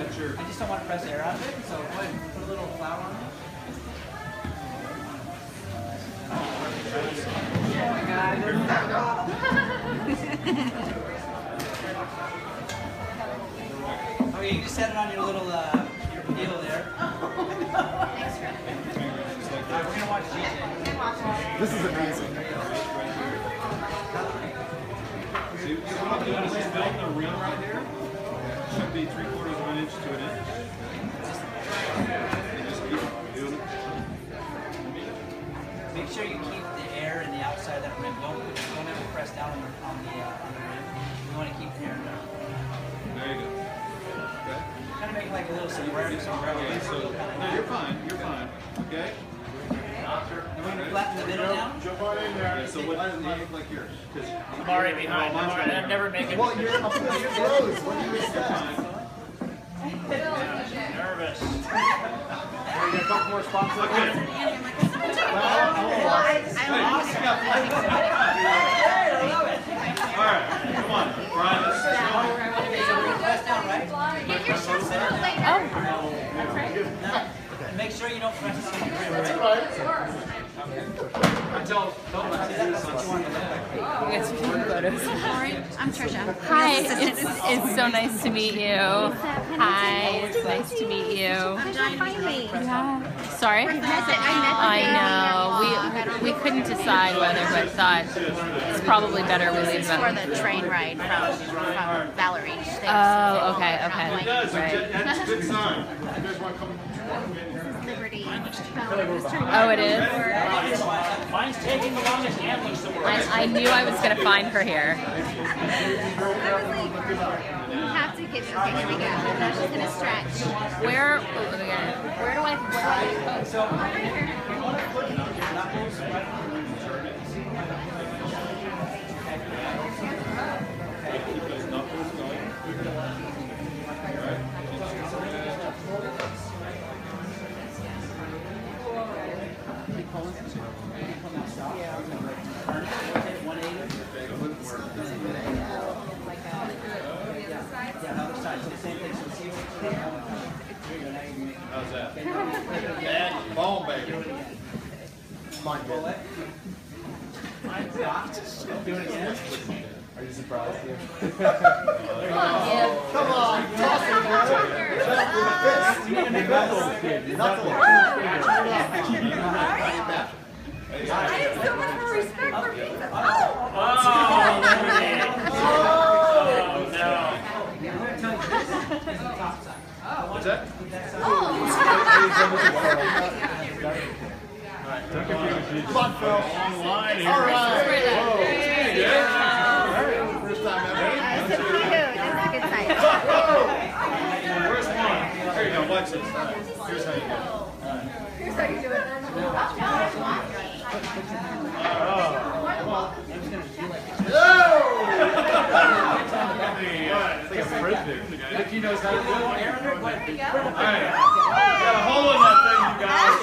That's your. I just don't want to press air out of it, so go ahead and put a little flour on it. Oh my god. Okay, you just set it on your little uh, your deal there. Alright, we're gonna watch GJ. This is amazing. See, so what I'm doing is just building a rim right here. Should be three quarters of an inch to an inch. And just keep doing it. Make sure you keep the air in the outside of that rim. Don't don't ever press down on the on the, uh, on the rim. You want to keep the air in there. There you go. Okay. Kind of make like a little sombrero. sombrero. Okay, so no, you're fine. You're fine. Okay. And we're gonna flatten the middle down. Jump on in there. Yeah, so what does mine look like yours? 'Cause I'm already behind. I'm, already, I'm never making Well, you're up in the throws. What do you expect? Nervous. Are you gonna couple more spots like this? All right, come on, Brian. Let's So we're gonna press down, right? And make sure you don't press down on the rim, right? Tell, tell them See, that's what you want to look like. I'm Trisha. Hi, it's, it's so nice to meet you. Hi, it's nice to meet you. I'm dying to meet me. Yeah. Sorry? I met the, I met the I baby know. We we couldn't decide whether, but thought it's probably better we leave This is for the train ride from, from Valerie. Oh, okay, okay. going does. Right. That's a good sign. You guys want to come? Liberty. Oh, it is. Mine's taking the longest and looks the. I, I knew I was gonna find her here. I was like, you have to get, okay, here we go. Now she's going to stretch. Where? oh, Where do I? Where do I oh, post? keep How's that? Bad bone, baby. Mine did. Do it again. Are you surprised? Come on, Come on, toss it, boy. Jump with a fist. Knuckle. I have so much more respect for pizza. Oh, there it is. Oh, no. What's that? Come on, Phil. Long line here. All right. First time ever. Pretty good. This a good. Where's one? Here you go. Watch this. Here's how you do it. Here's how you do it. If he knows how to do it. All right. Got a hole in that thing, you guys.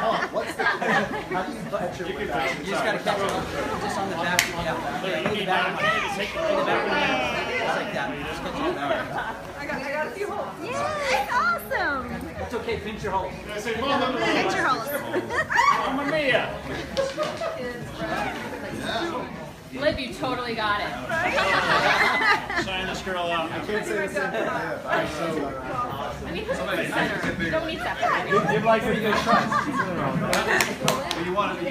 Oh, what's the, how do you catch it without? You just gotta catch it just on the back. Yeah. Yeah, leave the back. Leave the back. Just like that. Just catch it on the back. Yay, awesome. It's okay. Pinch your hole. Pinch your holes. Mamma mia. Liv, you totally got it. Sign this girl out. I can't say the same thing. I'm so- uh, I mean, who's the center? You don't need that. You want to.